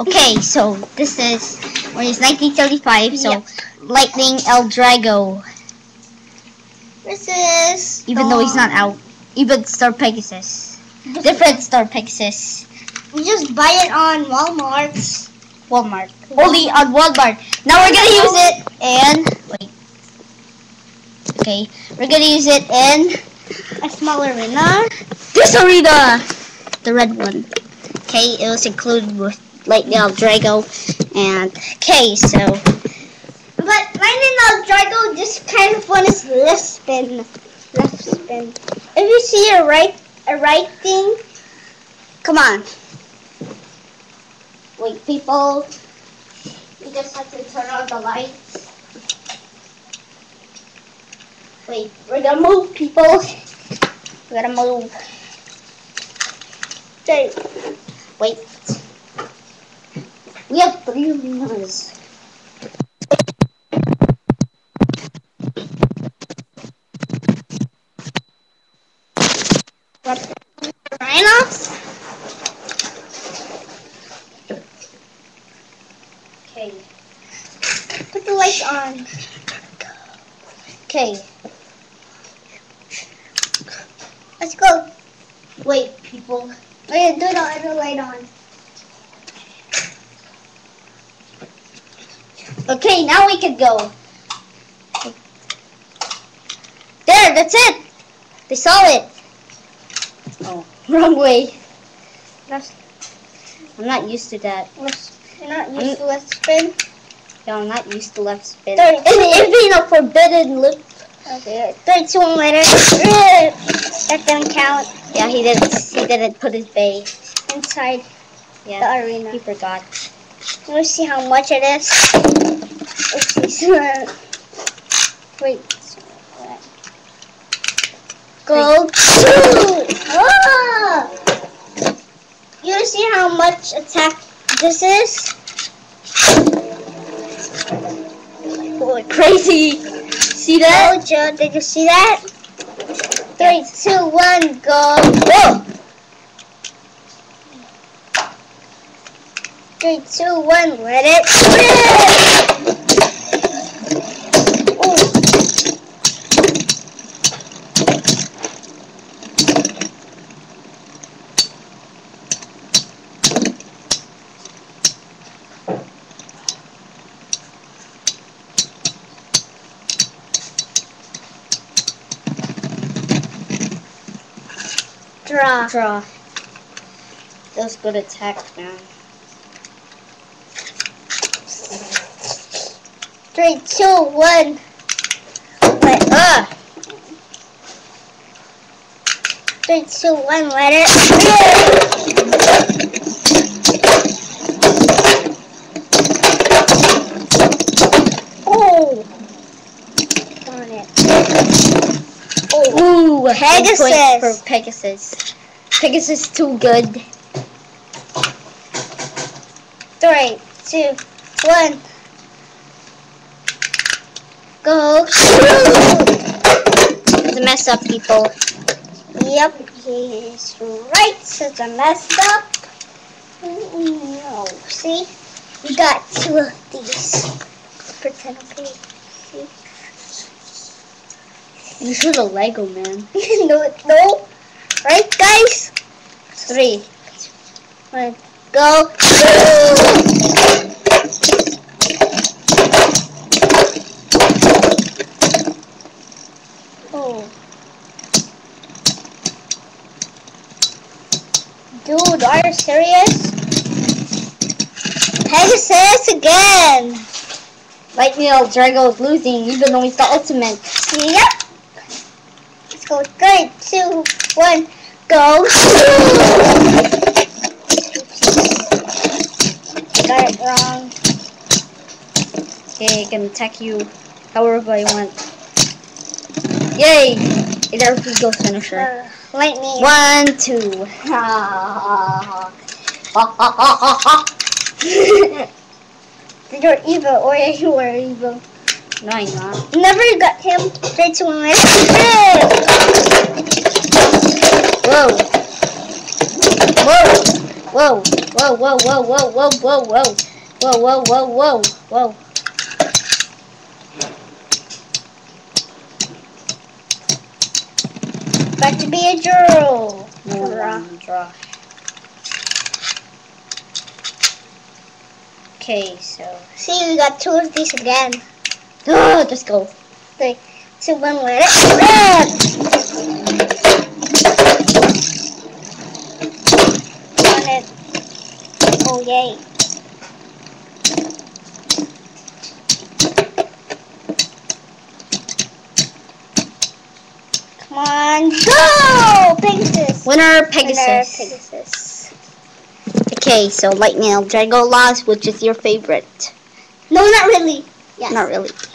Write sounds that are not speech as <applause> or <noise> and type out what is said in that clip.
Okay, so this is when it's 1935. So Yep. Lightning L-Drago, This is. even though he's not out. Even Star Pegasus, different Star Pegasus. You just buy it on Walmart. Walmart. Only on Walmart. Now we're gonna use it and wait. Okay, we're gonna use it in A small arena. this arena, the red one. Okay, it was included with Lightning L-Drago, and okay, so But Lightning L-Drago, this kind of one is left spin. Left spin. If you see a right a right thing, come on. wait, people, You just have to turn on the lights. Wait, we're gonna move, people. We're gonna move. Okay. Wait. We have three arenas. Rhinos? Okay. Put the lights on. Okay. Let's go. Wait, people. Wait, do the other light on. Okay, now we can go. There, that's it. They saw it. Oh, <laughs> wrong way. Left, I'm not used to that. you're not used to left spin. Yeah, I'm not used to left spin. Thirty <laughs> It, it being a forbidden loop. Okay, 32 later. <laughs> that doesn't count Yeah, he didn't. He didn't put his Bey. inside Yeah, the arena. he forgot. Let me see how much it is. <laughs> Wait. Go to. Ah! You see how much attack this is? Oh, crazy! See that? Oh, Joe, did you see that? Three, two, one, go. Whoa! Three, two, one, let it rip! Oh. Draw. Draw. That good attack, man. Three, two, one. But, uh, Three, two, one, let it rip! Oh! Darn it. Oh, Pegasus. for Pegasus. Pegasus too good. three, two, one. Go. It's a mess up, people. Yep, he's right. Such a mess up. No, see? We got two of these. Pretend okay. See? You should have Lego, man. <laughs> no, no. Right, guys? Three. One, go. Oh. Dude, are you serious? Pegasus again. Lightning Drago is losing, even though he's the ultimate. Yep. Go. Three, two, one, go. Got it wrong. Okay, I can attack you however I want. Yay! There we go, finisher. Uh, lightning. One, two. <laughs> You're evil, or you are evil. No, I'm not. Never got him. Two, one, let's Whoa. Whoa. Whoa. Whoa, whoa, whoa, whoa, whoa, whoa, whoa. Whoa, whoa, whoa, whoa, whoa. Back to be a girl. Draw. Draw. Okay, so. See, we got two of these again. Oh, just go. Three, two, one, let it rip! On it. Oh, yay. Come on, go! Pegasus! Winner Pegasus. Winner, Pegasus. Okay, so Lightning Drago lost, which is your favorite? No, not really. Yes. Not really. <laughs>